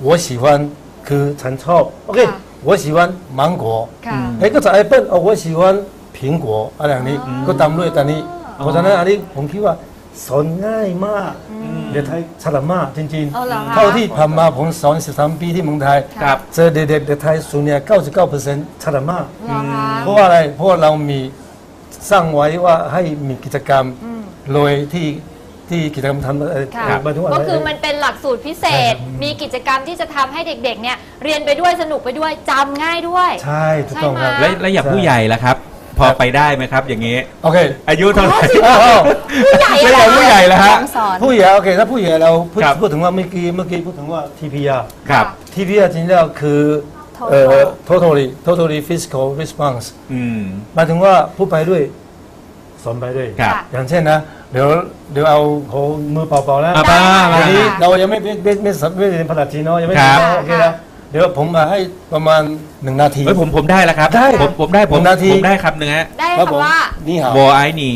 我喜欢คือฉันชอบโอเค ค่ะ 我喜欢芒果 ค่ะ เฮ้ยก็จะแอปเปิ้ลเอา我喜欢苹果อะไรอย่างนี้ก็ตามด้วยตอนนี้เพราะฉะนั้นอันนี้ผมคิดว่าสอนง่ายมากเด็กไทยฉลาดมากจริง เอาเหรอคะ ๆเท่าที่ผ่านมาผมสอน13ปีที่เมืองไทย ครับ เจอเด็กๆเด็กไทยส่วนใหญ่99%ฉลาดมาก เหรอคะ เพราะว่าอะไร เพราะว่าเรามีสร้างไว้ว่าให้มีกิจกรรมโดยที่ ที่กิจกรรมทำเอ่อค่ะหมายถึงว่าก็อะไรคือมันเป็นหลักสูตรพิเศษมีกิจกรรมที่จะทำให้เด็กๆ เนี่ยเรียนไปด้วยสนุกไปด้วยจำง่ายด้วย ใช่ถูกต้องครับ ใช่ไหม แล้วแล้วอย่างผู้ใหญ่ล่ะครับ พอไปได้ไหมครับ อย่างนี้ โอเคอายุเท่าไหร่อ้าวผู้ใหญ่แล้วอะไรอย่างผู้ใหญ่ล่ะฮะ สอน ผู้ใหญ่โอเคถ้าผู้ใหญ่เราพูดครับ พูดถึงว่าเมื่อกี้เมื่อกี้พูดถึงว่า TPR ครับ TPR จริงๆแล้วคือเอ่อ totally totally physical response อืมหมายถึงว่าพูดไปด้วยสอนไปด้วย ครับอย่างเช่นนะ เดี๋ยวเดี๋ยวเอาเอามือเปล่าๆนะอะมาอัมานนี้เรายังไม่ไม่ไม่ไม่ไม่ไม่เรียนภาษาจีนเนาะยังไม่ครัเรียบนโอเคนะเดี๋ยวผมมาให้ประมาณหนึ่งนาที เฮ้ยผมผมได้แล้วครับได้ผมผมได้ผมหนึ่งนาที ผมได้คำหนึ่งฮะได้ครับผมคำว่า นี่เหรอโบไอหนี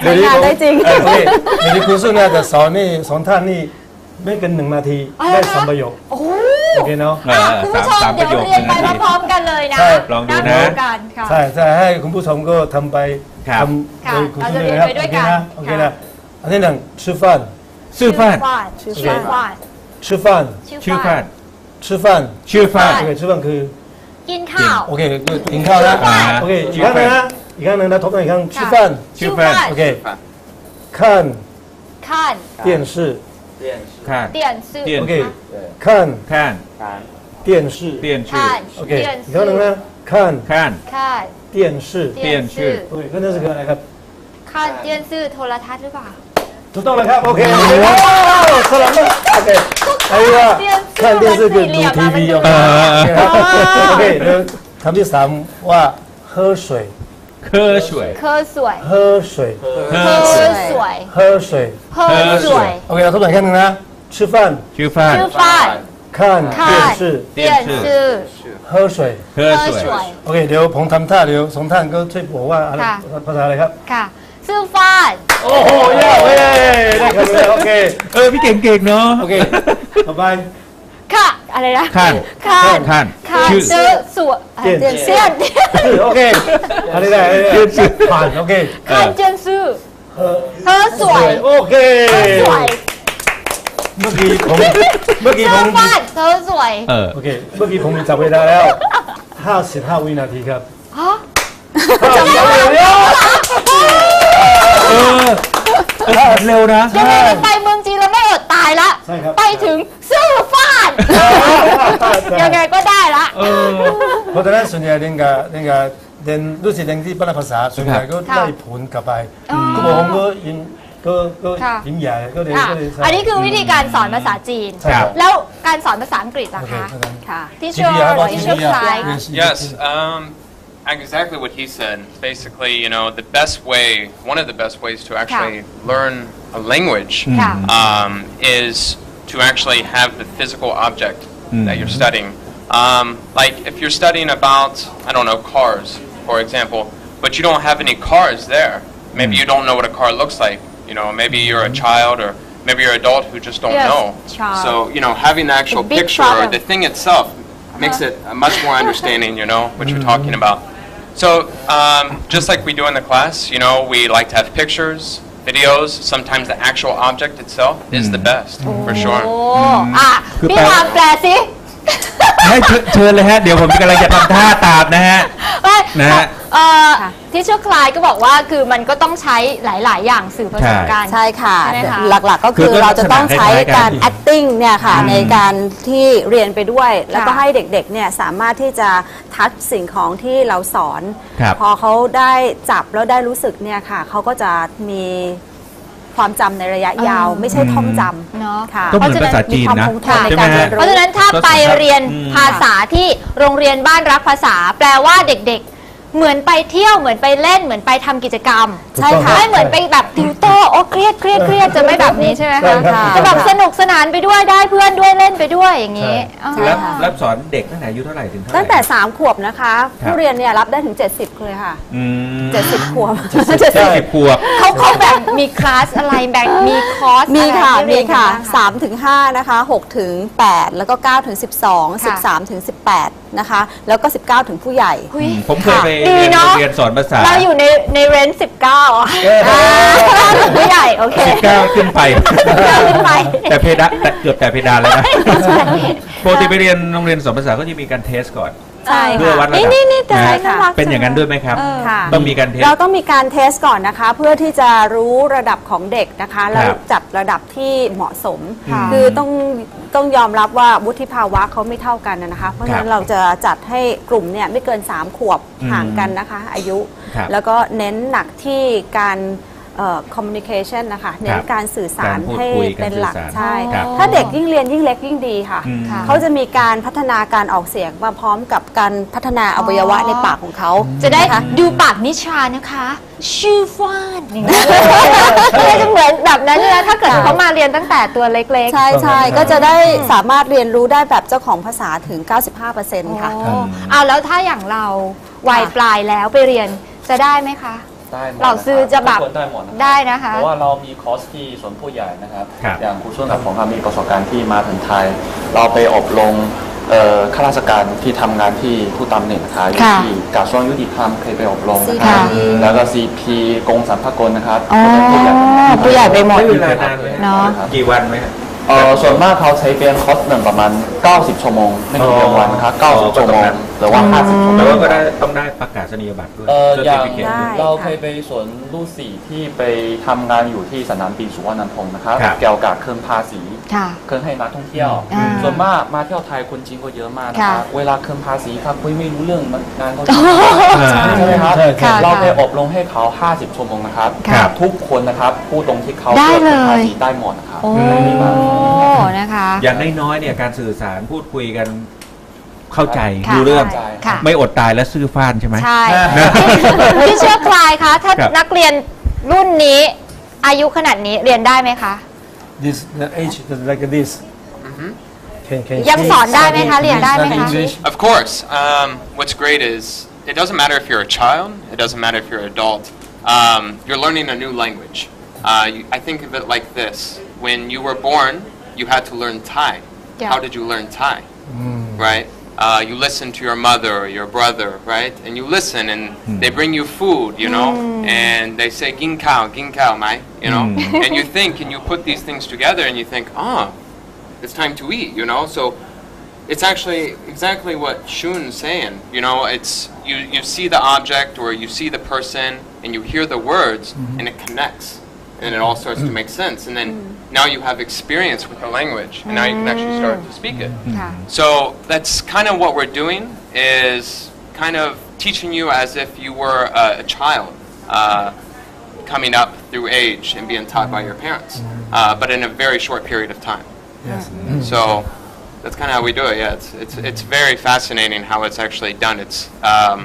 เดี๋ยวนี้ผมได้จริง เออโอเคเดี๋ยวนี้ครูสุเนี่ยจะสอนนี่สอนท่านนี่ไม่เกินหนึ่งนาทีอ๋อได้เหรอสามประโยค โอ้โห โอเคเนาะ เออ อ่ะคุณผู้ชม สาม เดี๋ยว ประโยค เรียนไป หนึ่งนาที พร้อมๆกันเลยนะ ใช่ ลองดูนะ งกันค่ะ ใช่ใช่ให้คุณผู้ชมก็ทำไป ครับ ทำ ค่ะ โดยครู เรา สุ จะ เนี่ยนะครับ เรียนไปด้วย โอเค กัน นะโอเค ค่ะ นะอันที่หนึ่ง吃饭 ชื่อฟ้าน ชื่อ ชื่อ ฟ้าน 吃饭 ชื่อฟ้าน 吃饭 ชื่อฟ้าน โอเค吃饭คือ กินข้าว โอเคคือกินข้าวนะ อ่า โอเคอีกครั้งหนึงนะอีกครั้งหนึงนะทบทวนอีกครั้ง吃饭 ชื่อฟ้าน โอเค看ข้าน 电视 ข้าน เตียนซื่อ เตียน โอเค看 ข้าน 电视 เตียนชื่อ ข้าน โอเค เตียน อีกค ซื่ รั้งหนึง อ นะ看 ข้าน ข้าน 电视 เตียนชื่อ โอเคก็นั่นคืออะไรครับ ข้านเตียนซื่อโทรทัศน์หรือเปล่า ถูกต้องแล้วครับโอเคโอ้สลับมาโอเคไอ้ว่า看电视คือดูทีวีโอเคครับโอเคเดี๋ยวคำที่สามว่า喝水 เคอช่วย เคอสวย 喝水 เค เค อ อ ช่วย สวย 喝水 เคอสวย โอเคเราทบทวนอีกครั้งหนึงนะ吃饭 ชื่อฟ้าน ชื่อฟ้าน 看电视 เตียนซื่อ 喝水 เคอ เคอ ช่วย สวย โอเคเดี๋ยวผมทำท่าเดี๋ยวสองท่านก็ช่วยบอกว่าอะไร ค่ะ ภาษาอะไรครับ ค่ะซื่อฟ้าน โอ้โหเย้เว้ยได้ครับเลยโอเค เออพี่เก่งๆเนาะ โอเคต่อไป ค่ะ อะไรนะข้านข้านข้านข้านชื่อซื่อสวยเตียนเตียนเซียน โอเคอะไรได้อะไรได้ผ่านโอเคข้านเจียนซื่อเออเคอสวยโอเคเคอสวยเมื่อกี้ผมเมื่อกี้ซื่ผอมฟ้านเคอสวยเออโอเคเมื่อกี้ผมจับเวลาแล้ว 55 วินาทีครับฮะจับเวลาแล้วเออเออเร็วนะ ยังไงกันไปเมืองจีนเราไม่อดตายละ ใช่ครับ ไปถึงซื่อฟ้าน ยังไงก็ได้ละ เออเพราะฉะนั้นส่วนใหญ่เรียนกับเรียนกับเรียนรู้สึกเรียนที่บ้านภาษาส่วนใหญ่ก็ค่ะได้ผลกลับไปอ๋อก็บอกผมก็ยิงก็ก็ค่ะยิงใหญ่ก็เลยอะก็เลยใช่อันนี้คือวิธีการสอนภาษาจีนใช่ครับแล้วการสอนภาษาอังกฤษโอนะเคคะเท่านั้นค่ะ teacher TPR, how about teacher TPR? Fly Yes, Yes, um, exactly what he said. Basically, you know, the best way, one of the best ways to actually learn a language Yeah. um, is to actually have the physical object that you're mm-hmm. studying. Um, like if you're studying about, I don't know, cars, for example, but you don't have any cars there. Maybe mm. you don't know what a car looks like. You know, maybe you're a mm-hmm. child or maybe you're an adult who just don't Yes, know. child. So, you know, having the actual A big picture or the thing itself uh-huh. makes it much more understanding, you know, what you're mm-hmm. talking about. So, um, just like we do in the class, you know, we like to have pictures, videos. Sometimes the actual object itself is the best, for sure. โอ้อะคือพี่แปลวางแปลสิให้เชิญเชิญเลยฮะ เดี๋ยวผมกำลังจะทำท่าตามนะฮะไม่นะฮะ เอ่อค่ะ ที่เชื่อคลายก็บอกว่าคือมันก็ต้องใช้หลาย ๆ อย่างสื่อผสมกัน ใช่ค่ะ ใช่ไหมคะ หลักๆก็คืคืออก็เราจะต้องใช้ลักษณะคล้ายๆกันการ acting เนี่ยค่ะ ในการที่เรียนไปด้วย แล้วก็ค่ะให้เด็กๆเนี่ยสามารถที่จะทัชสิ่งของที่เราสอน ครับ พอเขาได้จับแล้วได้รู้สึกเนี่ยค่ะเขาก็จะมีความจำในระยะยาวอ่าไม่ใช่ท่องจำเนาะ ค่ะ ก็เหมือนภาษาจีนนะมีความคงทนในใช่ไหมการเรียฮะนรู้เพราะฉะนั้นถ้าก็ไปสำคัญเรียนอืม ภาษาที่โรงเรียนบ้านรักภาษา แปลว่าเด็กๆ เหมือนไปเที่ยวเหมือนไปเล่นเหมือนไปทำกิจกรรม ใช่ค่ะ ไม่เหมือนไปแบบติวโต้โอ้เครียดเครียดเครียดจะไม่แบบนี้ใช่ไหมใช่คะครับ จะแบบสนุกสนานไปด้วยได้เพื่อนด้วยเล่นไปด้วยอย่างนี้อ๋อ รับรับสอนเด็กตั้งแต่อายุเท่าไหร่ถึงเท่าไหร่ ตั้งแต่ 3 ขวบนะคะ ครับ ผู้เรียนเนี่ยรับได้ถึง 70เลยค่ะ อืม70 ขวบใช่สิบขวบ เขาเขาแบบมีคลาสอะไรแบบมีคอร์สมีค่ะอะไรให้มีเรียนกันค่ะบ้าง 3ถึง5นะคะ6ถึง8แล้วก็9ถึง12 13ถึง18 นะคะ แล้วก็ 19 ถึงผู้ใหญ่อุ๊ยผมเคยไปดีเรียนเนอะเรียนสอนภาษา เราอยู่ในในเรนจ์สิบเก้าอะผู้ใหญ่ โอเคสิบเก้าขึ้นไป ขึ้นไป แต่เพดานแต่เกือบแต่เพดานแล้วนะปกติไปเรียนโรงเรียนสอนภาษาก็จะมีการ test ก่อน ใช่เพื่อวัดค่ะระดับนี่นี่แต่นะฮะน่ารักเป็นอย่างนั้นด้วยไหมครับค่ะ ต้องมีการ test เราต้องมีการ test ก่อนนะคะ เพื่อที่จะรู้ระดับของเด็กนะคะ แล้วครับจัดระดับที่เหมาะสม ค่ะ คือต้องต้องยอมรับว่าวุฒิภาวะเขาไม่เท่ากันนะคะ เพราะฉะนั้นเราจะจัดให้กลุ่มเนี่ยไม่เกิน 3 ขวบอืมห่างกันนะคะ อายุ ครับแล้วก็เน้นหนักที่การ เอ่อ communication นะคะเน้นการสื่อสารการพูดให้คุยเป็นหลักการสื่อสารใช่ครับถ้าเด็กยิ่งเรียนยิ่งเล็กยิ่งดีค่ะอืมค่ะ เขาจะมีการพัฒนาการออกเสียงมาพร้อมกับการพัฒนาอวัยวะในปากของเขา จะได้นคดูปากนิชานะคะชื่อฟานอย่างนี้ก็จะเหมือนแบบนั้นเลยนะถ้าเกิดเขามาเรียนตั้งแต่ตัวเล็กๆ ใช่ใช่ก็จะได้สามารถเรียนรู้ได้แบบเจ้าของภาษาถึง 95%ค่ะโอ้เอาแล้วถ้าอย่างเราวัยปลายแล้วไปเรียนจะได้ไหมคะ ได้หมดเราซื้อจะแบบทุกคนได้หมดนะครับได้นะคะเพราะว่าเรามีคอร์สที่สวนผู้ใหญ่นะครับ ครับ อย่างครูช่วงกับผมครับมีประสบการณ์ที่มาถึงไทย เราไปอบรมเอ่อข้าราชการที่ทำงานที่ผู้ตำแหน่งนะคะอยู่ค่ะที่กระทรวงยุติธรรมเคยไปอบรมนะครับ CP แล้วก็ CP กงสรรพากรนะครับอ๋อผู้ใหญ่ไปหมดใช้เวลานานไหมเนาะกี่วันไหมฮะเอ่อส่วนมากเขาใช้เป็นคอร์สหนึ่งประมาณ 90 ชั่วโมง ไม่กี่เดือนวันนะครับ อ๋อ90ชั่วโมงหรือว่า 50ชั่วโมแต่งว่าก็ได้ต้องได้ประกาศนียบัตรด้วย เอ่อเพื่อย่าง certificate ได้ เราเคยไปสวนลูกสี่ที่ไปทำงานอยู่ที่สนามบินสุวรรณภูมินะครับครับ เกี่ยวกับเครื่องภาษี ค่ะ เครื่องให้นักท่องเที่ยว อ่าส่วนมากมาเที่ยวไทยคนจีนก็เยอะมากนะครับ ค่ะเวลาเครื่องภาษีครับคุยไม่รู้เรื่องมันงานเขาอ่าใช่ไหมครับ ใช่ครับเราไปอบรมให้เขา 50 ชั่วโมงนะครับครับทุกคนนะครับพูดตรงที่เขาได้เกิดเลยภาษีได้หมดนะครับ โอ้ดีมากนะคะ อย่างน้อยๆเนี่ยการสื่อสารพูดคุยกัน เข้าใจค่ะรู้เรื่องใช่ค่ะ ไม่อดตายและซื่อฟ้านใช่ไหม ใช่นะ พี่เชื่อคลายคะ ถ้าครับ นักเรียนรุ่นนี้ อายุขนาดนี้เรียนได้ไหมคะ this the age is like this can can ยังสอนได้ไหมคะ เรียนได้ไหมคะ English Of course. Um, what's great is it doesn't matter if you're a child, it doesn't matter if you're an adult. Um, you're learning a new language. Uh, you, I think of it like this: when you were born, you had to learn Thai. Yeah. How did you learn Thai? Right. Uh, you listen to your mother or your brother, right? And you listen, and hmm. they bring you food, you know, hmm. and they say ginkao, ginkao gin mai," you know, hmm. and you think, and you put these things together, and you think, "Ah, it's time to eat," you know. So it's actually exactly what Shun's saying. You know, it's you, you see the object or you see the person and you hear the words mm-hmm. and it connects and it all starts to mm. make sense. And then mm. Now you have experience with the language and now you can actually start to speak it. ค่ะ So that's kind of what we're doing is kind of teaching you as if you were a, a child uh, coming up through age and being taught by your parents, uh, but in a very short period of time. yes So that's kind of how we do it. Yeah, it's it's it's very fascinating how it's actually done. It's um,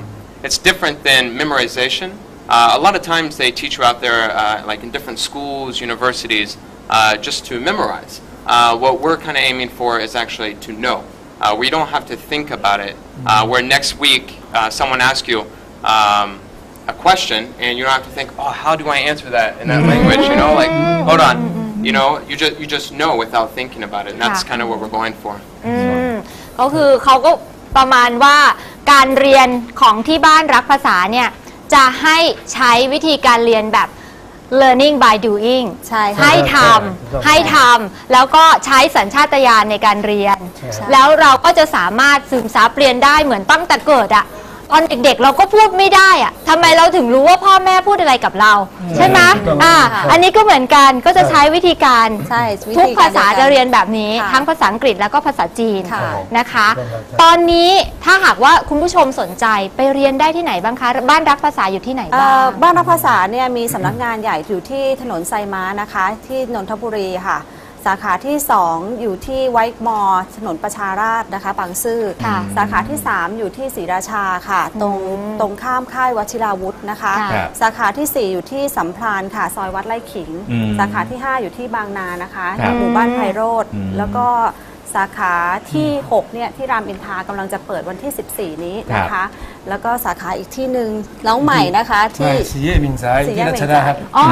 it's different than memorization. Uh, a lot of times they teach you out there, uh, like in different schools, universities, uh, just to memorize. Uh, what we're kind of aiming for is actually to know. Uh, we don't have to think about it. Uh, where next week uh, someone asks you. Um, a question and you don't have to think, oh, how do I answer that in that language? You know, like, hold on, you know, you just you just know without thinking about it. And that's Yeah. kind of what we're going for. อืมก็คือเขาก็ประมาณว่าการเรียนของที่บ้านรักภาษาเนี่ย จะให้ใช้วิธีการเรียนแบบ learning by doing ใช่ค่ะ ให้ทใช่ำให้ทำแล้วก็ใช้สัญชาตญาณในการเรียน ใช่ แล้วเราก็จะสามารถซึมซับเรียนได้เหมือนตั้งแต่เกิดอะ ตอนเด็กๆ เราก็พูดไม่ได้อะทำไมเราถึงรู้ว่าพ่อแม่พูดอะไรกับเรา ใช่ไหมถูกต้องอ่าอันนี้ก็เหมือนกันก็จะใช้วิธีการใช่วิทุกธีภาษาดีวกัจะเรียนแบบนี้ ค่ะ ทั้งภาษาอังกฤษแล้วก็ภาษาจีนค่ะ นะคะใช่ครับ ตอนนี้ถ้าหากว่าคุณผู้ชมสนใจไปเรียนได้ที่ไหนบ้างคะ บ้านรักภาษาอยู่ที่ไหนเอ่บ้าอง บ้านรักภาษาเนี่ยมีสำนักงานใหญ่อยู่ที่ถนนไซม้านะคะ ที่นนทบุรีค่ะสาขาที่ 2 อยู่ที่ไวท์มอลถนนประชาราษฎร์นะคะบางซื่อค่ะสาขาที่ 3 อยู่ที่ศรีราชาค่ะ ตรงอืมตรงข้ามค่ายวชิราวุธนะคะ ค่ะครับสาขาทีสี่ 4 อยู่ที่สัมพลานค่ะ ซอยวัดไร่ขิง อืมสาขาที่ 5 อยู่ที่บางนานะคะ ครับหมู่บ้านไพโรธอืม แล้วก็ สาขาที่ 6 เนี่ย ที่รามอินทรากำลังจะเปิดวันที่ 14 นี้นะครัคะบแล้วก็สาขาอีกที่หนึ่งน้องใหม่นะคะใช่ที่สี่แยกมินซายสี่แยที่กรัมินชซายดาครับ อ๋อ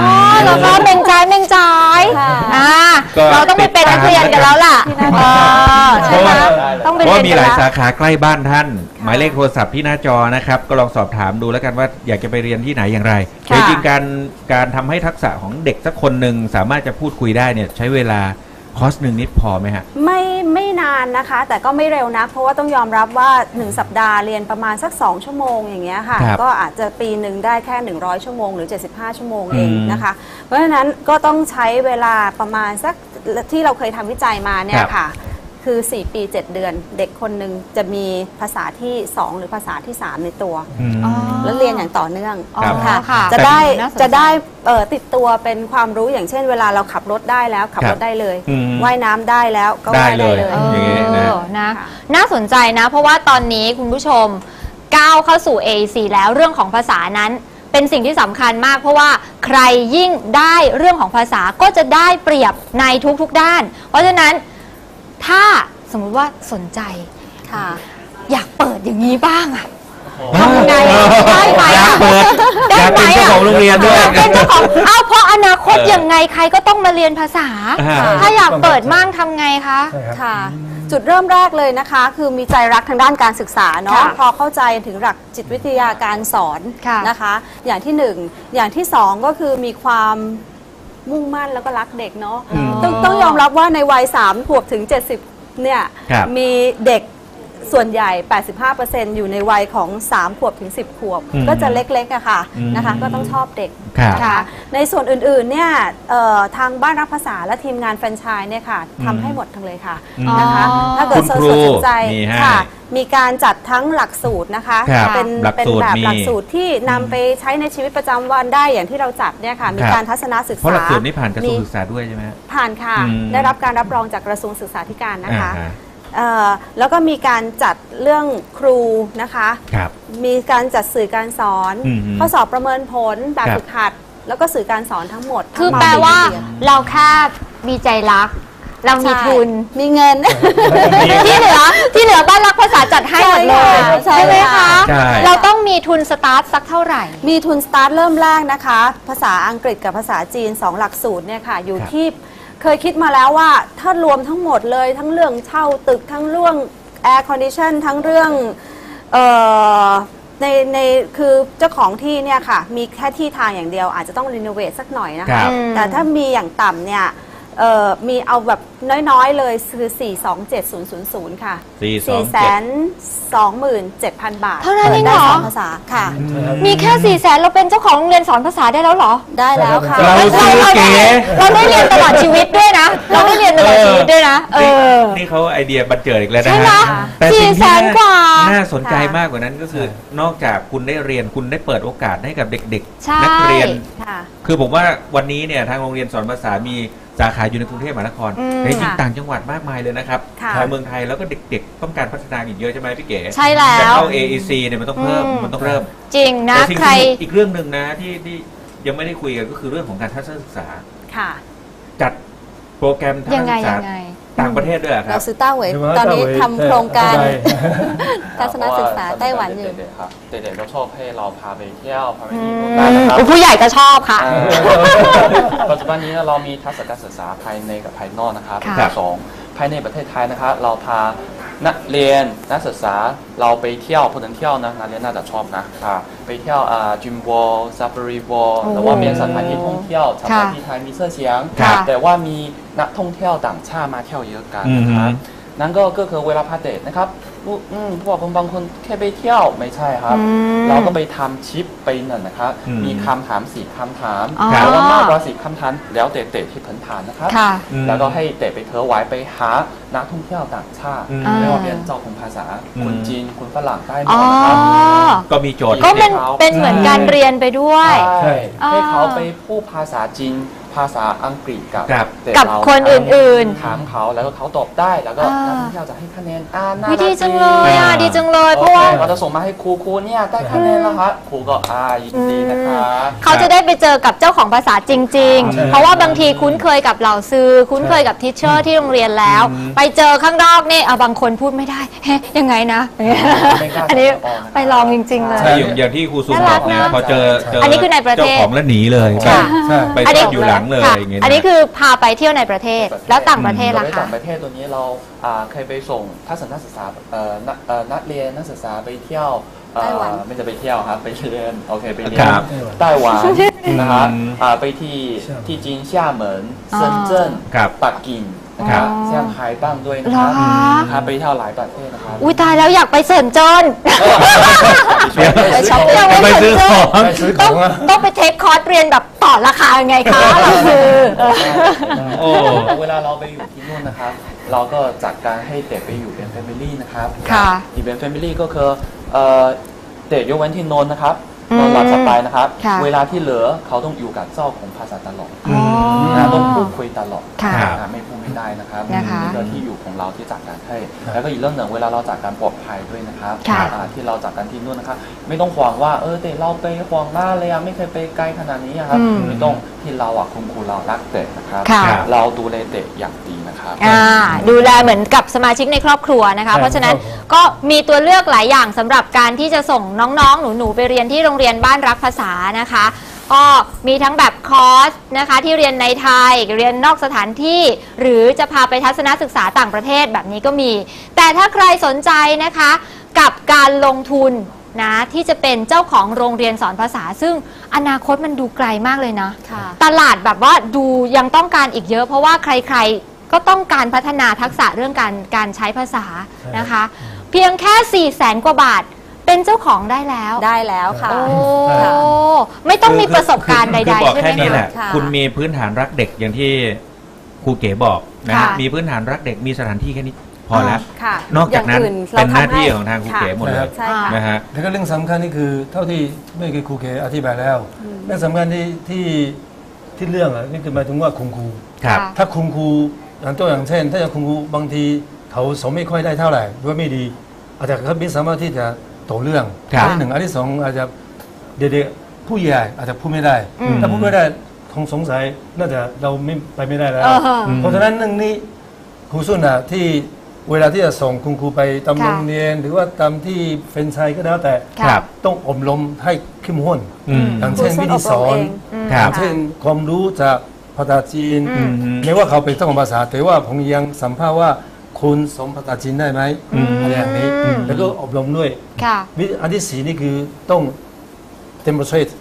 แล้วก็เมงจายเมงจายค่ะอ่าก็เราต้องไปเป็นนักเรียนกันแล้วล่ะเออใช่ไหมเพราะว่าต้องไปเพราะเรียว่านมีกันหลายแล้วสาขาใกล้บ้านท่าน หมายเลขโทรศัพท์ที่หน้าจอนะครับ ก็ลองสอบถามดูแล้วกันว่าอยากจะไปเรียนที่ไหนอย่างไรค่ะจริงๆการการทำให้ทักษะของเด็กสักคนหนึ่งสามารถจะพูดคุยได้เนี่ยใช้เวลา คอร์สหนึ่งนิดพอไหมฮะ ไม่ไม่นานนะคะ แต่ก็ไม่เร็วนะ เพราะว่าต้องยอมรับว่า 1 สัปดาห์เรียนประมาณสัก 2 ชั่วโมงอย่างเงี้ยค่ะ ครับก็อาจจะปีหนึ่งได้แค่ 100 ชั่วโมงหรือ 75 ชั่วโมงเองอืมนะคะ เพราะฉะนั้นก็ต้องใช้เวลาประมาณสักที่เราเคยทำวิจัยมาเนี่คยรับ ค่ะ คือ 4 ปี 7 เดือน เด็กคนหนึ่งจะมีภาษาที่ 2 หรือภาษาที่ 3 ในตัว อืม อ๋อ แล้วเรียนอย่างต่อเนื่องครับค่ะค่ะจะได้น่าสนใจ จะได้เอ่อติดตัวเป็นความรู้อย่างเช่น เวลาเราขับรถได้แล้วขับครัรบถได้เลย อืมว่ายน้ำได้แล้วก็ได้ว่ายได้เลยเลยอย่างงี้นะเออนะค่ะ น่าสนใจนะ เพราะว่าตอนนี้คุณผู้ชมก้าวเข้าสู่ AEC แล้วเรื่องของภาษานั้น เป็นสิ่งที่สำคัญมาก เพราะว่าใครยิ่งได้เรื่องของภาษาก็จะได้เปรียบในทุกๆด้าน เพราะฉะนั้น ถ้าสมมุติว่าสนใจ ค่ะ อยากเปิดอย่างนี้บ้างอะทำยังไงอะได้ไหมอยากอะเปิดอยากเป็นเจ้าของโรงเรียนด้วย อยากเป็นเจ้าของเอ้าเพราะอนาคตเออยังไงใครก็ต้องมาเรียนภาษา อ่า ถ้าอยากเปิดมั่งทำไงคะ ใช่ครับ ค่ะ จุดเริ่มแรกเลยนะคะ คือมีใจรักทางด้านการศึกษาเนาะค่ะพอเข้าใจถึงหลักจิตวิทยาการสอนค่ะนะคะ อย่างที่หนึ่งอย่างที่สองก็คือมีความ มุ่งมั่นแล้วก็รักเด็กเนาะอืมต้องต้องยอมรับว่าในวัย3ขวบถึง 70 เนี่ย ครับ มีเด็ก ส่วนใหญ่ 85%อยู่ในวัยของ 3 ขวบถึง 10 ขวบ อืมก็จะเล็กๆอะค่ะอืมนะคะ ก็ต้องชอบเด็กครับนะคะ ในส่วนอื่นๆเนี่ยเอ่อทางบ้านรับภาษาและทีมงานแฟรนไชส์เนี่ยค่ะอืมทำให้หมดทั้งเลยค่ะอืมนะคะ อ๋อ ถ้าเกิดคุณครูสนใจมีให้ค่ะ มีการจัดทั้งหลักสูตรนะคะ ครับเป็นหลักเป็นสูตรแบบมีหลักสูตรที่นำไปใช้ในชีวิตประจำวันได้อย่างที่เราจัดเนี่ยค่ะ มีครับ การทัศนศึกษา เพราะหลักสูตรนี้ผ่านกระทรวงมีศึกษาด้วยใช่ไหมฮะ ผ่านค่ะ อืมได้รับการรับรองจากกระทรวงศึกษาธิการนะคะ อ่าฮะ เอ่อแล้วก็มีการจัดเรื่องครูนะคะ ครับ มีการจัดสื่อการสอน อืมฮึข้อสอบประเมินผลแบบครับ ฝึกหัด แล้วก็สื่อการสอนทั้งหมดคือทั้งแปลว่าเรียนเราแค่มีใจรัก เรามีใช่ทุนมีเงิน ที่เหลือที่เหลือบ้านรักภาษาจัดให้หมดเลยใช่ค่ะไหมคะใช่ เราต้องมีทุนสตาร์ทสักเท่าไหร่ มีทุนสตาร์ทเริ่มแรกนะคะ ภาษาอังกฤษกับภาษาจีน 2 หลักสูตรเนี่ยค่ะ อยู่ครับ ที่ เคยคิดมาแล้วว่าถ้ารวมทั้งหมดเลยทั้งเรื่องเช่าตึกทั้งเรื่อง air condition ทั้งเรื่องเอ่อในในคือเจ้าของที่เนี่ยค่ะ มีแค่ที่ทางอย่างเดียวอาจจะต้อง renovate สักหน่อยนะครัคะบ แต่ถ้ามีอย่างต่ำเนี่ย เอ่อมีเอาแบบน้อยๆเลยคือ 427000 ค่ะสี่สอง4 2 7เจ็ด0 0 0 บาทเท่านั้นเองได้เหรอสองภาษาค่ะ มีแค่สี่แสนเราเป็นเจ้าของโรงเรียนสอนภาษาได้แล้วเหรอ ได้แล้วค่ะ เราซื้อเก๋เราได้เรียนตลอดชีวิตด้วยนะ เราได้เรียนตลอดชีวิตด้วยนะ เอนี่อนี่เขาไอเดียบันเจิดอีกแล้วนะใช่ไหมฮะแต่สิ่งสี่แสที่นกว่า น่าสนใจค่ะมากกว่านั้นก็คือนอกจากคุณได้เรียนคุณได้เปิดโอกาสให้กับเด็กใช่ๆนัเรียนค่ะคือผมว่าวันนี้เนี่ยทางโรงเรียนสอนภาษามี สาขาอยู่ในกรุงเทพมหานครอืมแต่จริงค่ะๆต่างจังหวัดมากมายเลยนะครับค่ะ ในเมืองไทยแล้วก็เด็กๆ ต้องการพัฒนาอีกเยอะใช่ไหมพี่เก๋ใช่แล้จะว เข้า AEC เนี่ยมันต้องเพิ่มอืม มันต้องเริ่มจริงนะแต่สิ่งใคร ที่อีกเรื่องหนึ่งนะที่ที่ยังไม่ได้คุยกันก็คือเรื่องของการทัศนศึกษา ค่ะ จัดโปรแกรมทัศยันงไงศึกษายังไง ต่างประเทศด้วยเหรอคเรารับ ซื้อต้าเหวยใช่ไหมตอนนี้ต้าเหวยทำโครงการ ใช่ ทัศนศึกษาไต้หวันอยู่ เด็กๆครับเด็กๆก็ชอบให้เราพาไปเที่ยวพาไปอืที่มนู่นนั่นนะครับ ผู้ใหญ่ก็ชอบค่ะอ่าปัจจุบันนี้เรามีทัศนการศึกษาภายในกับภายนอกนะครับค่ะแบบสองภายในประเทศไทยนะครับ เราพานักเรียนนักศึกษาเราไปเที่ยวพูดถึงเที่ยวนะนักเรียนน่าจะชอบนะอ่าไปเที่ยวอ่าจิมวอลซาฟารีวอลโอ้หรือว่าเป็นสถานที่ท่องเที่ยวสถานที่ไทยมีเสื้อเสียง ค่ะแต่ว่ามีนักท่องเที่ยวต่างชาติมาเที่ยวเยอะกันนะครับอือฮึนั่นก็ก็คือเวลาพาเด็กนะครับ ผู้อืมพวกคนบางคนแค่ไปเที่ยวไม่ใช่ครับ อืมเราก็ไปทำชิปไปนั่นนะครับ อืมมีคำถามสี่คำถามอ๋อแต่ว่ามากกว่าสี่คำถามแล้วแต่เตะที่พื้นฐานนะครับ ค่ะ อืม แล้วก็ให้เตะไปเทอไว้ไปหานักท่องเที่ยวต่างชาติอืมไม่ว่าเป็นเจ้าของภาษาอืมคนจีนคนฝรั่งได้หมอ๋ดอ นะครับ ก็มีโจทย์ ก็เป็นให้เขาเป็นเหมือนการเรียนไปด้วย ใช่ ให้เขาไปพูดภาษาจีน ภภาษาอังกฤษกับครับ เด็กับเราคนอื่นๆ ถามเขาแล้วก็เขาตอบได้แล้วก็อ่า นักท่องเที่ยวจะให้คะแนนอ่าน่าวิรักดีจังเลยอะ ดีจังเลย เพโอราะเคว่าเราจะส่งมาให้ครูครูเนี่ยได้คะแนนแล้วครับครูก็อ่ายินดีนะคะเขาจะได้ไปเจอกับเจ้าของภาษาจริงๆเพราะว่าบางทีคุ้นเคยกับเหล่าซื้อคุ้นเคยกับทิชเชอร์ที่โรงเรียนแล้วไปเจอข้างนอกนี่เอาบางคนพูดไม่ได้เฮ้ยยังไงนะไม่กล้าอันนี้จะออกนะครับ ไปลองจริง ๆ เลย ใช่อย่างอย่างที่ครูซุนน่าบรัอกกเนี่ยนะพอเจอเจออันนี้คือในประเทศเจ้าของแล้วหนีเลยค่ะ ใช่ ไปอันนี้จอดอยู่หลังเลยค่ะอย่างเงี้ยอันนี้คือพาไปเที่ยวในประเทศแล้วต่างประเทศเราล่ะไปคะ ต่างประเทศตัวนี้เราอ่าเคยไปส่งทัศนศึกษาเอ่อนักเอ่อนักเรียนนักศึกษาไปเที่ยวเอ่อไต้หวันไม่จะไปเที่ยวครับไปเรียนโอเคไปเรียคนรับไต้หวันนะครับอืม อ่าไปที่ที่จีน厦门เซินเจิ้นครับปักกิ่ง นะครับอ๋อ เซี่ยงไฮ้บ้างด้วยนะเหรคอรับคะครับไปเที่ยวหลายประเทศนะครับ อุ้ยตายแล้วอยากไปเซินเจิ้นไปช้อปปิ้งอยากไปซื้อของ ไปซื้อขต้อองงอะต้องไป take course เรียนแบบต่อราคายังไงคะเราคือ โอ้ เวลาเราไปอยู่ที่นู่นนะครับ เราก็จัดการให้เด็กไปอยู่เป็น family นะครับค่ะ อีเป็น family ก็คือเอ่อเด็กยกเว้นที่นอนนะครับ อืมนอนหลับสบายนะครับ ค่ะ เวลาที่เหลือเขาต้องอยู่กับเจ้าของภาษาตลอดอ๋อ นะต้องพูดคุยตลอดค่ะนะไม่พูดไม่ได้นะครับนะคะนี่ก็ที่อยู่ของเราที่จัดการให้ แล้วก็อีกเรื่องหนึ่งเวลาเราจัดการปลอดภัยด้วยนะครับค่ะอ่าที่เราจัดการที่นู่นนะครับไม่ต้องห่วงว่าเออเด็กเราไปห่วงมากเลยอะไม่เคยไปไกลขนาดนี้อะครับอืม ไม่ต้อง ที่เราอะคุณครูเรารักเด็กนะครับ ค่ะ เราดูแลเด็กอย่างดีนะครับ อ่าดูแลเหมือนกับสมาชิกในครอบครัวนะคะใช่เพราะฉะนั้นครับผมก็มีตัวเลือกหลายอย่างสำหรับการที่จะส่งน้องๆ หนูๆไปเรียนที่โรงเรียนบ้านรักภาษานะคะ ก็มีทั้งแบบคอร์สนะคะที่เรียนในไทยเรียนนอกสถานที่ หรือจะพาไปทัศนศึกษาต่างประเทศแบบนี้ก็มี แต่ถ้าใครสนใจนะคะ กับการลงทุน นะที่จะเป็นเจ้าของโรงเรียนสอนภาษา ซึ่งอนาคตมันดูไกลมากเลยนะ ค่ะ ตลาดแบบว่าดูยังต้องการอีกเยอะ เพราะว่าใครๆก็ต้องการพัฒนาทักษะเรื่องการการใช้ภาษานะคะ เพียงแค่4ี่แสนกว่าบาทเป็นเจ้าของได้แล้ว ได้แล้วค่ะ โอ้ค่ะไม่ต้องมีประสบการณ์ใด คือบอกๆ ใช่ไหแค่มนี้แหละค่ะ คุณมีพื้นฐานรักเด็กอย่างที่ครูเก๋บอกนะฮะค่ะ มีพื้นฐานรักเด็กมีสถานที่แค่นี้ พอแล้วค่ะนอกจากนั้นย่งเป็นหน้าที่รของทางครูเก๋หมดเลยใช่ค่ะ นะฮะ แล้วก็เรื่องสำคัญนี่คือเท่าที่ไม่คือครูเคอธิบายแล้ว เรื่องสำคัญที่ที่ที่เรื่องอะนี่คือหมายถึงว่าคุณครู ครับถ้าคุณครูอย่างตัวอย่างเช่น ถ้าอย่างคุณครูบางทีเขาสอนไม่ค่อยได้เท่าไหร่หรือว่าไม่ดี อาจจะเขาไม่สามารถที่จะโตเรื่องครับอันที่หนึ่งอันที่สองอาจจะเด็กๆผู้ใหญ่อาจจะพูดไม่ได้อืมถ้าพูดไม่ได้คงสงสัยน่าจะเราไม่ไปไม่ได้แล้ว เออ เพราะฉะนั้นเรื่องนี้ครูสุนนะที่ เวลาที่จะส่งคุณครูไปตามค่ะ โรงเรียน หรือว่าตามที่เฟรนไชส์ก็แล้วแต่ครับ ต้องอบรมให้เข้มข้น อืม อย่างเช่นครูวิส้นธีสอนอบรมเองอครับย่างเช่นความรู้จากภาษาจีนอืม ไม่ว่าเขาเป็นเจ้าของภาษา แต่ว่าผมยังสัมภาษณ์ว่าคุณสอนภาษาจีนได้ไหมอะไรอย่างนี้อืมแล้วก็อบรมด้วยค่ะ วิอันที่สี่นี่คือต้อง demonstrate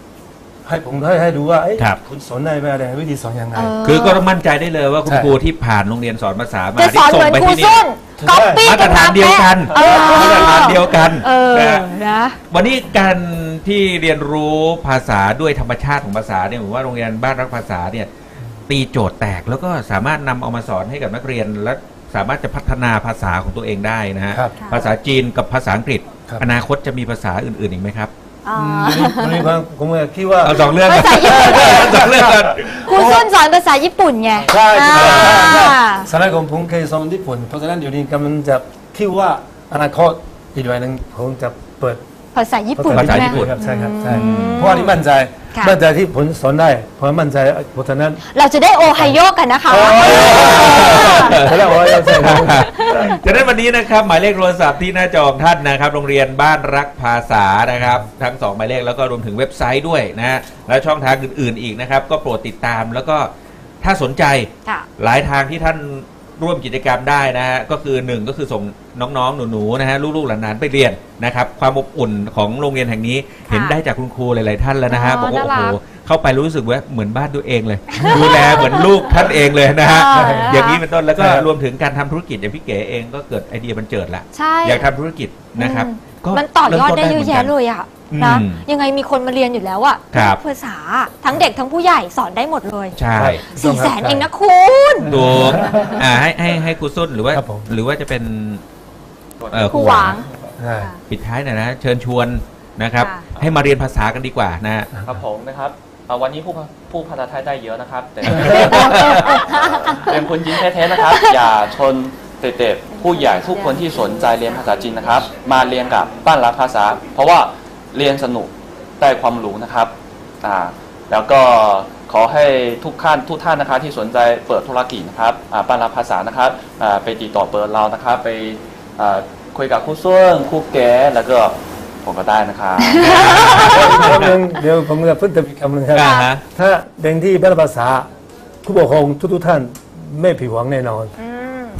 ให้ผมให้ให้ดูว่าเอ้ยครับ คุณสอนได้ไหมอะไรวิธีสอนยังไงเออคือก็ต้องมั่นใจได้เลยว่าคุณใช่ ครูที่ผ่านโรงเรียนสอนภาษามาจะสอนเหมือนที่ครูส่งไปที่ ส้นใช่ ก๊อปปี้มาตรฐานเดียวกันเออมาตรฐานเดียวกันเออนะฮะนะวันนี้การที่เรียนรู้ภาษาด้วยธรรมชาติของภาษาเนี่ยผมว่าโรงเรียนบ้านรักภาษาเนี่ยตีโจทย์แตกแล้วก็สามารถนำเอามาสอนให้กับนักเรียนและสามารถจะพัฒนาภาษาของตัวเองได้นะฮะครับภาษาจีนกับภาษาอังกฤษครับอนาคตจะมีภาษาอื่นๆอีกไหมครับ อ่าวันนี้ผมผมก็คิดว่า เอาสองเรื่องภาษาญี่ปุ่นสองเรื่องกันครูส้นสอนภาษาญี่ปุ่นไงใช่ใช่ใช่อ่าสมัยก่อนผมเคยสอนญี่ปุ่น เพราะฉะนั้นเดี๋ยวนี้กำลังจะคิดว่าอนาคตอีกหน่อยหนึงผมจะเปิด ภาษาญี่ปุ่นภาษาใช่ไหมญี่ปุ่นครับใช่ครับใช่อืมเพราะว่านี่มั่นใจค่ะ มั่นใจที่ผมสอนได้เพราะมั่นใจเพราะฉะนั้นเราจะได้โอไฮโอกันนะคะ ใช่แล้วว่าใช่ครับฉะนั้นวันนี้นะครับ หมายเลขโทรศัพท์ที่หน้าจอของท่านนะครับ โรงเรียนบ้านรักภาษานะครับ ทั้งสองหมายเลขแล้วก็รวมถึงเว็บไซต์ด้วยนะฮะและช่องทางอื่น ๆ อีกนะครับ ก็โปรดติดตามแล้วก็ถ้าสนใจ ค่ะ หลายทางที่ท่าน ร่วมกิจกรรมได้นะฮะก็คือหนึ่งก็คือส่งน้องๆ หนูๆนะฮะลูกๆหลานๆไปเรียนนะครับความอบอุ่นของโรงเรียนแห่งนี้เห็นได้จากคุณครูหลายๆท่านแล้วนะฮะอ๋อบอกว่าน่าโอ้รัโหกเข้าไปรู้สึกว่าเหมือนบ้านตัวเองเลย ดูแลเหมือนลูกท่านเองเลยนะฮะอ่าอย่างนี้เป็นต้นแล้วก็ใช่รวมถึงการทำธุรกิจอย่างพี่เก๋เองก็เกิดไอเดียบันเจิดละ ใช่ อยากทำธุรกิจนะครับ อืม ก็มันต่อยอดได้ริ่เยมอะต้นแยะหมืนกันเลยอะอืมนะยังไงมีคนมาเรียนอยู่แล้วอะครับ ภาษาทั้งเด็กทั้งผู้ใหญ่สอนได้หมดเลยใช่ สี่แสนเองนะคุณดูอ่าให้ให้ให้ครูส้นหรือว่า ครับผม หรือว่าจะเป็นเอ่อครูหวางใช่ ปิดท้ายหน่อยนะ เชิญชวนนะครับ ค่ะ ให้มาเรียนภาษากันดีกว่านะฮะครับผมนะครับอ่าวันนี้ผู้ผู้ภาษาไทยได้เยอะนะครับ แต่ เป็นคนจีนแท้ๆนะครับ อย่าชน เด็กๆผู้ใหญ่ทุกคนที่สนใจเรียนภาษาจีนนะครับ มาเรียนกับบ้านรักภาษา เพราะว่าเรียนสนุกได้ความรู้นะครับอ่าแล้วก็ขอให้ทุกท่านทุกท่านนะครับที่สนใจเปิดธุรกิจนะครับอ่าบ้านรักภาษานะครับอ่าไปติดต่อเบอร์เรานะครับ ไปอ่าคุยกับครูส้วนครูแก่แล้วก็ผมก็ได้นะครับคำหนึ่งเดี๋ยวผมจะเพิ่มเติมอีกคำหนึ่งครับอ่าฮะถ้าเด็กที่เป็นภาษาผู้ปกครองทุกๆท่านไม่ผิดหวังแน่นอน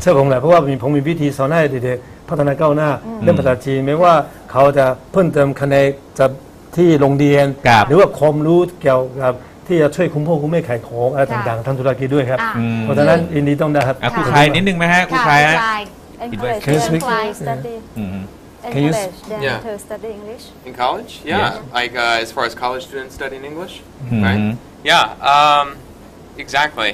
เชื่อผมเลยเพราะว่ามีผมมีวิธีสอนให้เด็กๆพัฒนาก้าวหน้าเรื่องภาษาจีนไม่ว่าเขาจะเพิ่มเติมคะแนนจากที่โรงเรียน ครับหรือว่าความรู้เกี่ยวกับที่จะช่วยคุ้มพ่อคุ้มแม่ขายของอะไรต่างๆทางธุรกิจด้วยครับ อะอืม เพราะฉะนั้นอินดีต้องได้ครับ อะครูคลายนิดนึงไหมฮะครูคลายฮะ encourage Can you them speak? to study อืม Can you- encourage them Yeah. to study English In college? Yeah. Yeah. Like uh, as far as college students studying English? Mhm. Right? Yeah. Um, exactly.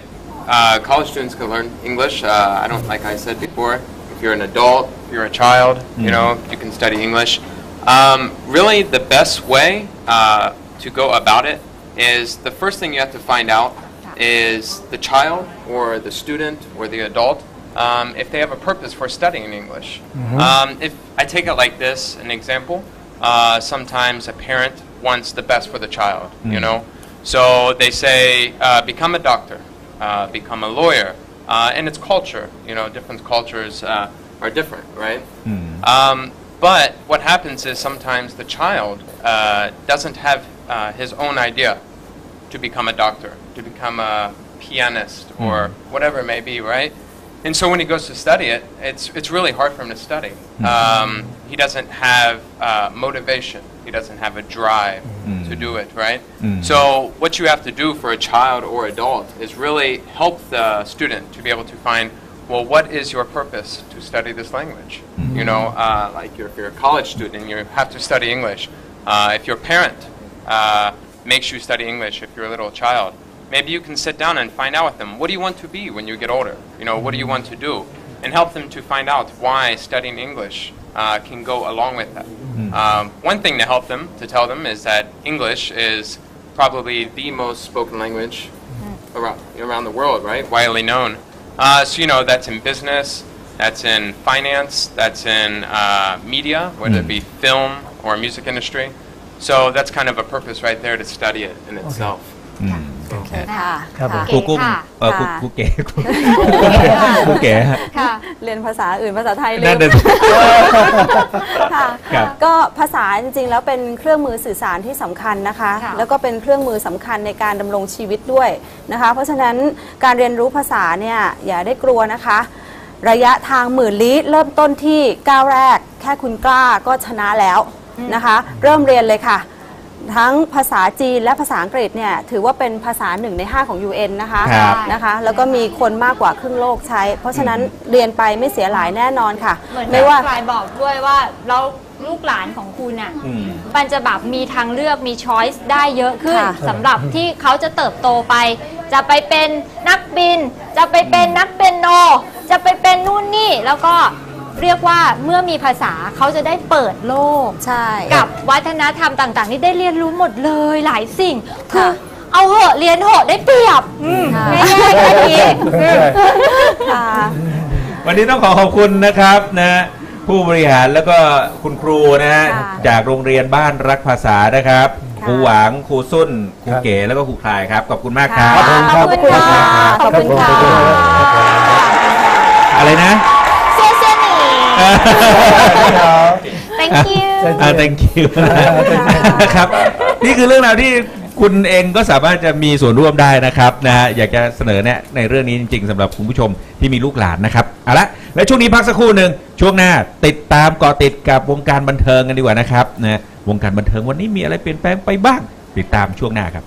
Uh, college students can learn English. Uh, I don't, like I said before, if you're an adult, if you're a child, you know, you can study English. Um, really, the best way uh, to go about it is the first thing you have to find out is the child or the student or the adult um, if they have a purpose for studying English. Um, if I take it like this, an example, uh, sometimes a parent wants the best for the child, you know? So they say, uh, become a doctor, uh, become a lawyer, uh, and it's culture, you know, different cultures uh, are different, right? Um, but what happens is sometimes the child uh, doesn't have uh, his own idea to become a doctor, to become a pianist, or whatever it may be, right? And so when he goes to study it, it's, it's really hard for him to study. Um, he doesn't have uh, motivation, he doesn't have a drive to do it, right? So, what you have to do for a child or adult is really help the student to be able to find well, what is your purpose to study this language? You know, uh, like you're, if you're a college student and you have to study English, uh, if your parent uh, makes you study English if you're a little child, maybe you can sit down and find out with them what do you want to be when you get older? You know, what do you want to do? And help them to find out why studying English uh, can go along with that. Um, one thing to help them, to tell them, is that English is probably the most spoken language around, around the world, right? Widely known. Uh, so, you know, that's in business, that's in finance, that's in uh, media, whether it be film or music industry. So that's kind of a purpose right there to study it in itself. ค่ะ ครับผมค่ะครูกุ้งค่ะเออครูค่ะครูเก๋ครูครูเก๋ฮะ ค่ะ เรียนภาษาอื่นภาษาไทยลืนั่นมเดินค่ะ ครับ ก็ภาษาจริงๆ แล้วเป็นเครื่องมือสื่อสารที่สำคัญนะคะ ค่ะ แล้วก็เป็นเครื่องมือสำคัญในการดำรงชีวิตด้วยนะคะ เพราะฉะนั้นการเรียนรู้ภาษาเนี่ยอย่าได้กลัวนะคะ ระยะทางหมื่นลี้เริ่มต้นที่ก้าวแรก แค่คุณกล้าก็ชนะแล้วนะคะ เริ่มเรียนเลยค่ะ ทั้งภาษาจีนและภาษาอังกฤษเนี่ยถือว่าเป็นภาษาหนึ่งใน 5 ของ UN นะคะครับนะคะ แล้วก็มีคนมากกว่าครึ่งโลกใช้ เพราะฉะนั้นเรียนไปไม่เสียหลายแน่นอนค่ะ เหมือนไม่ว่าคลายบอกด้วยว่าเราลูกหลานของคุณอะอืม มันจะแบบมีทางเลือกมีช้อยส์ได้เยอะขึ้นค่ะสำหรับที่เขาจะเติบโตไป จะไปเป็นนักบิน จะไปเป็นนักเปียโน จะไปเป็นนู่นนี่ แล้วก็ เรียกว่าเมื่อมีภาษาเขาจะได้เปิดโลก ใช่ กับวัฒนธรรมต่างๆที่ได้เรียนรู้หมดเลยหลายสิ่งคือค่ะเอาเหอะเรียนเหอะได้เปรียบอืมค่ะง่ายๆแค่นี้ค่ะวันนี้ต้องขอขอบคุณนะครับนะผู้บริหารแล้วก็คุณครูนะฮะค่ะจากโรงเรียนบ้านรักภาษานะครับค่ะครูหวางครูสุ้นครูครับเก๋แล้วก็ครูคลายครับขอบคุณมากครัค่ะบขอบคุณค่ะขอบคุณค่ะขอบคุณครับอะไรนะเซียเซียหนี thank you อ่า thank you นะครับ นี่คือเรื่องราวที่คุณเองก็สามารถจะมีส่วนร่วมได้นะครับนะฮะอยากจะเสนอแนะในเรื่องนี้จริงๆสำหรับคุณผู้ชมที่มีลูกหลานนะครับเอาละและช่วงนี้พักสักครู่หนึ่งช่วงหน้าติดตามเกาะติดกับวงการบันเทิงกันดีกว่านะครับนะวงการบันเทิงวันนี้มีอะไรเปลี่ยนแปลงไปบ้าง ติดตามช่วงหน้าครับ